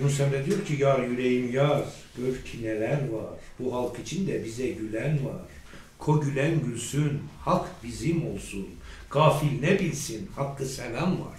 Yunus Emre diyor ki yar yüreğim yar, gör ki neler var. Bu halk içinde bize gülen var. Ko gülen gülsün, hak bizim olsun. Gafil ne bilsin, hakkı selam var.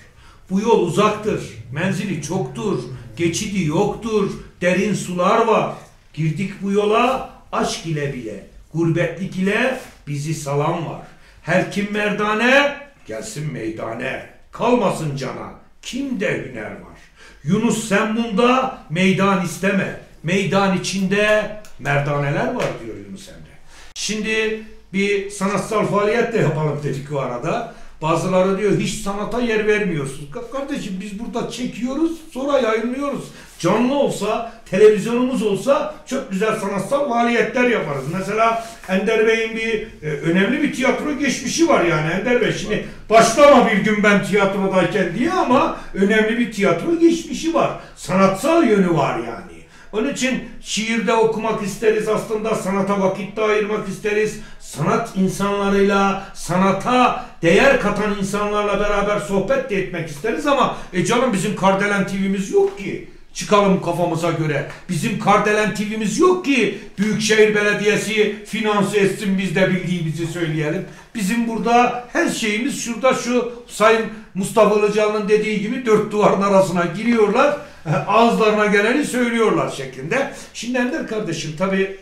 Bu yol uzaktır, menzili çoktur, geçidi yoktur, derin sular var. Girdik bu yola, aşk ile bile, gurbetlik ile bizi salam var. Her kim merdane, gelsin meydane, kalmasın cana, kimde hüner var. Yunus sen bunda meydan isteme, meydan içinde merdaneler var diyor Yunus Emre. Şimdi bir sanatsal faaliyet de yapalım dedik o arada. Bazıları diyor hiç sanata yer vermiyorsunuz. Ka- Kardeşim biz burada çekiyoruz sonra yayınlıyoruz. Canlı olsa, televizyonumuz olsa çok güzel sanatsal faaliyetler yaparız. Mesela Ender Bey'in bir e, önemli bir tiyatro geçmişi var yani Ender Bey. Şimdi başlama bir gün ben tiyatrodayken diye ama önemli bir tiyatro geçmişi var. Sanatsal yönü var yani. Onun için şiirde okumak isteriz aslında, sanata vakit de ayırmak isteriz. Sanat insanlarıyla, sanata değer katan insanlarla beraber sohbet de etmek isteriz ama e canım bizim Kardelen TV'miz yok ki. Çıkalım kafamıza göre. Bizim Kardelen TV'miz yok ki Büyükşehir Belediyesi finanse etsin biz de bildiğimizi söyleyelim. Bizim burada her şeyimiz şurada şu Sayın Mustafa Ilıcalı'nın dediği gibi dört duvarın arasına giriyorlar. Ağızlarına geleni söylüyorlar şeklinde. Şimdi Ender kardeşim tabi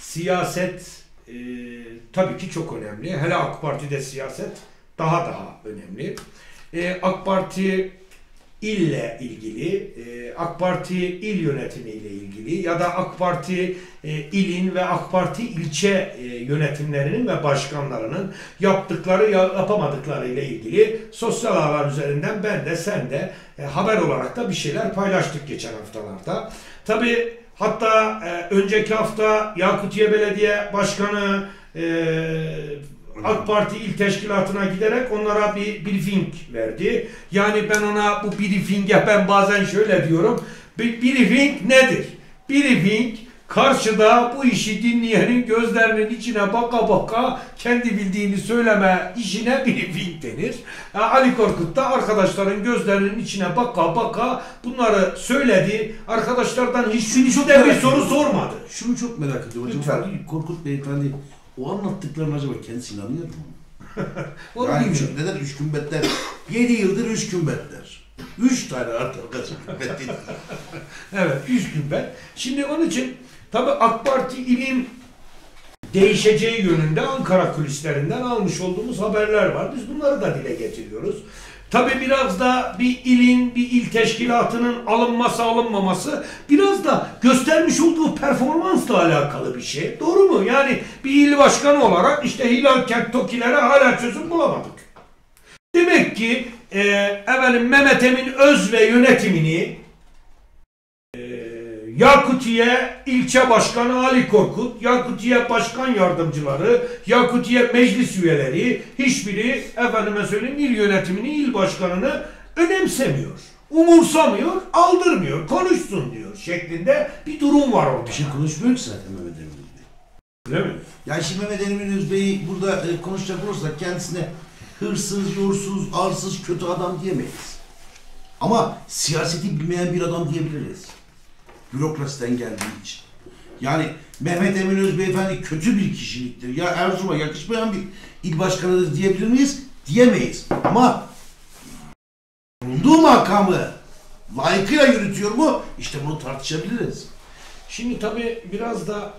siyaset e, tabii ki çok önemli. Hele AK Parti'de siyaset daha daha önemli. E, AK Parti ille ilgili, e, AK Parti il yönetimiyle ilgili ya da AK Parti e, ilin ve AK Parti ilçe e, yönetimlerinin ve başkanlarının yaptıkları ya yapamadıkları ile ilgili sosyal ağlar üzerinden ben de sen de haber olarak da bir şeyler paylaştık geçen haftalarda. Tabi hatta önceki hafta Yakutiye Belediye Başkanı AK Parti il teşkilatına giderek onlara bir briefing verdi. Yani ben ona bu briefing'e ben bazen şöyle diyorum. Bir briefing nedir? Briefing karşıda bu işi dinleyenin gözlerinin içine baka baka kendi bildiğini söyleme işine briefing denir. Ha, Ali Korkut da arkadaşların gözlerinin içine baka baka bunları söyledi. Arkadaşlardan hiç Şunu çok de bir merak soru ediyorum. sormadı. Şunu çok merak ediyorum hocam. Lütfen. Korkut Beyefendi o anlattıklarına acaba kendisi inanıyor mu? Onu yani bilmiyorum. üç, neden üç kümbetler? Yedi yıldır üç kümbetler. Üç tane arkadaş kümbet değil. Evet, üç gün ben. Şimdi onun için tabi AK Parti ilin değişeceği yönünde Ankara kulislerinden almış olduğumuz haberler var. Biz bunları da dile getiriyoruz. Tabi biraz da bir ilin, bir il teşkilatının alınması alınmaması biraz da göstermiş olduğu performansla alakalı bir şey. Doğru mu? Yani bir il başkanı olarak işte Hilal Kent Tokilere hala çözüm bulamadık. Demek ki e, efendim Mehmet Emin Öz ve yönetimini Yakutiye ilçe başkanı Ali Korkut, Yakutiye başkan yardımcıları, Yakutiye meclis üyeleri hiçbiri efendime söyleyeyim il yönetimini, il başkanını önemsemiyor. Umursamıyor, aldırmıyor, konuşsun diyor şeklinde bir durum var orada. Bir şey konuşmuyor ki zaten Mehmet Emin Özbey. Değil mi? Yani şimdi Mehmet Emin Özbey'i burada e, konuşacak olursak kendisine hırsız, yorsuz, arsız, kötü adam diyemeyiz. Ama siyaseti bilmeyen bir adam diyebiliriz. Bürokrasiden geldiği için. Yani Mehmet Emin Özbey Efendi kötü bir kişiliktir. Ya Erzurum'a yakışmayan bir il başkanıdır diyebilir miyiz? Diyemeyiz. Ama bulunduğu makamı layıkıyla yürütüyor mu? İşte bunu tartışabiliriz. Şimdi tabii biraz da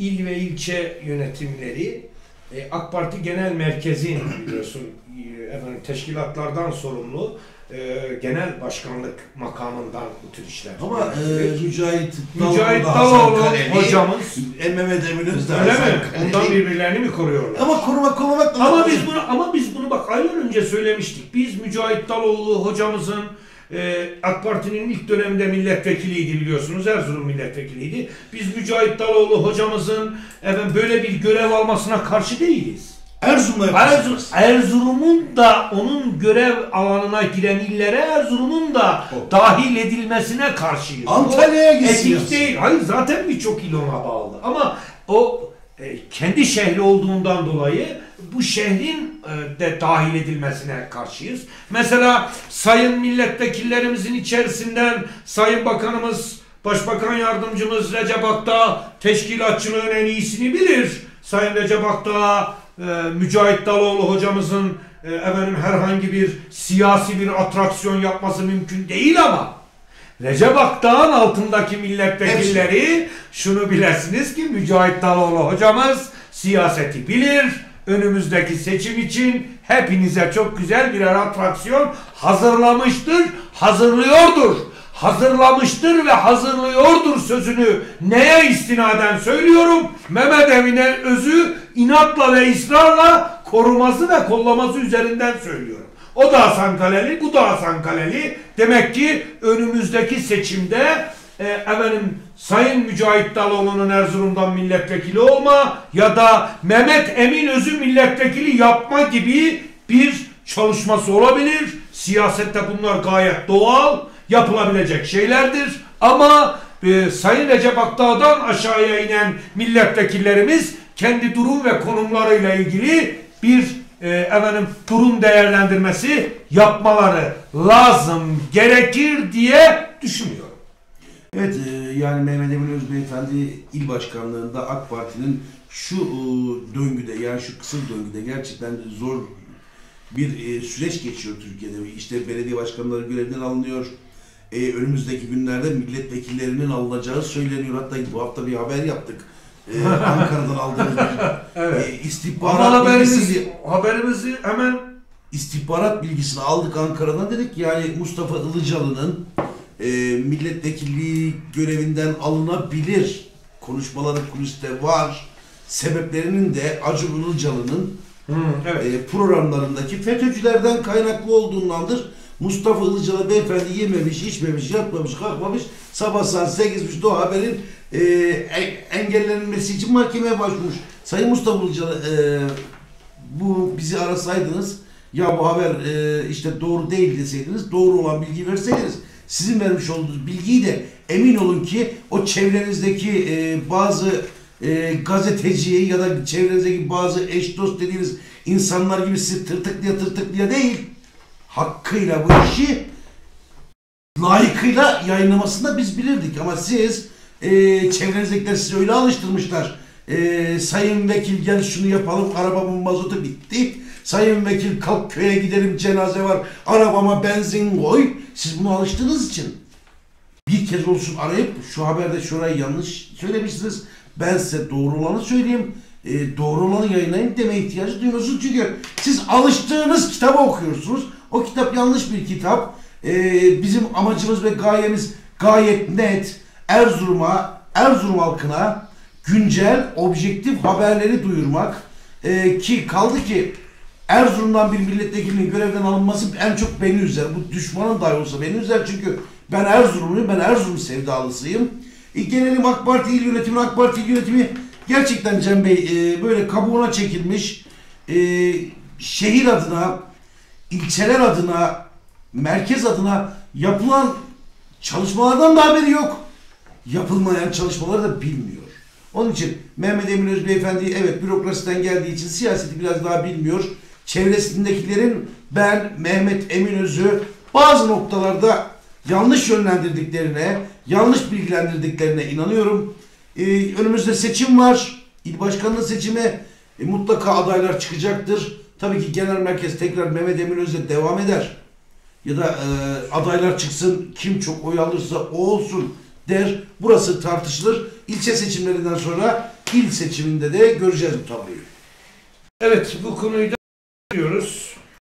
il ve ilçe yönetimleri e, AK Parti Genel Merkez'in biliyorsun e, efendim, teşkilatlardan sorumlu e, genel başkanlık makamından bu tür işler. Ama e. Mücahit Mücahit da Daloğlu hocamız e, Mehmet Emin Özdağ öyle mi? Bundan birbirlerini mi koruyorlar? Ama korumak korumak Ama biz bunu ama biz bunu bak aylar önce söylemiştik. Biz Mücahit Daloğlu hocamızın e, AK Parti'nin ilk döneminde milletvekiliydi biliyorsunuz. Erzurum milletvekiliydi. Biz Mücahit Daloğlu hocamızın efendim, böyle bir görev almasına karşı değiliz. Erzurum'da Erzurum. Erzurum'un da onun görev alanına giren illere Erzurum'un da O. dahil edilmesine karşıyız. Antalya'ya gitsin Etik değil. Hayır zaten birçok il ona bağlı. Ama o e, kendi şehri olduğundan dolayı bu şehrin e, de dahil edilmesine karşıyız. Mesela sayın milletvekillerimizin içerisinden Sayın Bakanımız, Başbakan Yardımcımız Recep Akdağ teşkilatçılığın en iyisini bilir. Sayın Recep Akdağ, e, Mücahit Daloğlu hocamızın e, efendim herhangi bir siyasi bir atraksiyon yapması mümkün değil ama Recep Akdağ'ın altındaki milletvekilleri şunu bilesiniz ki Mücahit Daloğlu hocamız siyaseti bilir. Önümüzdeki seçim için hepinize çok güzel birer atraksiyon hazırlamıştır, hazırlıyordur. Hazırlamıştır ve hazırlıyordur sözünü neye istinaden söylüyorum? Mehmet Emin'in özü inatla ve ısrarla koruması ve kollaması üzerinden söylüyorum. O da Hasan Kaleli, bu da Hasan Kaleli. Demek ki önümüzdeki seçimde e, efendim Sayın Mücahit Daloğlu'nun Erzurum'dan milletvekili olma ya da Mehmet Emin Özü milletvekili yapma gibi bir çalışması olabilir. Siyasette bunlar gayet doğal, yapılabilecek şeylerdir. Ama e, Sayın Recep Akdağ'dan aşağıya inen milletvekillerimiz kendi durum ve konumlarıyla ilgili bir e, efendim durum değerlendirmesi yapmaları lazım, gerekir diye düşünüyorum. Evet e, yani Mehmet Emin Öz Beyefendi il başkanlığında AK Parti'nin şu e, döngüde yani şu kısır döngüde gerçekten zor bir e, süreç geçiyor Türkiye'de. İşte belediye başkanları görevden alınıyor. E, önümüzdeki günlerde milletvekillerinin alınacağı söyleniyor. Hatta bu hafta bir haber yaptık. E, Ankara'dan aldığımız bir Evet. e, Ama istihbarat haberimiz, bilgisiyle haberimizi hemen istihbarat bilgisini aldık Ankara'dan dedik yani Mustafa Ilıcalı'nın e, milletvekilliği görevinden alınabilir konuşmaları kuliste var. Sebeplerinin de Acun Ilıcalı'nın Hı, evet. e, programlarındaki FETÖ'cülerden kaynaklı olduğundandır. Mustafa Ilıcalı beyefendi yememiş, içmemiş, yatmamış, kalkmamış. Sabah saat 8.30'da o haberin e, en- engellenmesi için mahkemeye başvurmuş. Sayın Mustafa Ilıcalı e, bu bizi arasaydınız ya bu haber e, işte doğru değil deseydiniz doğru olan bilgiyi verseydiniz sizin vermiş olduğunuz bilgiyi de emin olun ki o çevrenizdeki e, bazı e, gazeteciyi ya da çevrenizdeki bazı eş dost dediğiniz insanlar gibi sizi tırtıklıya tırtıklıya değil hakkıyla bu işi layıkıyla yayınlamasını biz bilirdik ama siz e, çevrenizdekiler sizi öyle alıştırmışlar. E, sayın vekil gel şunu yapalım arabamın mazotu bitti. Sayın vekil kalk köye gidelim cenaze var arabama benzin koy. Siz buna alıştığınız için bir kez olsun arayıp şu haberde şurayı yanlış söylemişsiniz. Ben size doğru olanı söyleyeyim. E, doğru olanı yayınlayın deme ihtiyacı duyuyorsunuz. Çünkü siz alıştığınız kitabı okuyorsunuz. O kitap yanlış bir kitap. E, bizim amacımız ve gayemiz gayet net. Erzurum'a, Erzurum halkına güncel, objektif haberleri duyurmak. E, ki kaldı ki Erzurum'dan bir milletvekilinin görevden alınması en çok beni üzer. Bu düşmanın dahi olsa beni üzer çünkü ben Erzurumluyum, ben Erzurum sevdalısıyım. E, gelelim AK Parti il yönetimi, AK Parti il yönetimi gerçekten Cem Bey e, böyle kabuğuna çekilmiş e, şehir adına, ilçeler adına, merkez adına yapılan çalışmalardan da haberi yok. Yapılmayan çalışmaları da bilmiyor. Onun için Mehmet Emin Öz Beyefendi evet bürokrasiden geldiği için siyaseti biraz daha bilmiyor. Çevresindekilerin ben Mehmet Emin Öz'ü bazı noktalarda yanlış yönlendirdiklerine, yanlış bilgilendirdiklerine inanıyorum. Ee, önümüzde seçim var. İl başkanlığı seçimi e, mutlaka adaylar çıkacaktır. Tabii ki genel merkez tekrar Mehmet Emin Öz'le devam eder. Ya da e, adaylar çıksın, kim çok oy alırsa o olsun der. Burası tartışılır. İlçe seçimlerinden sonra il seçiminde de göreceğiz bu tabloyu. Evet bu konuyu da diyoruz.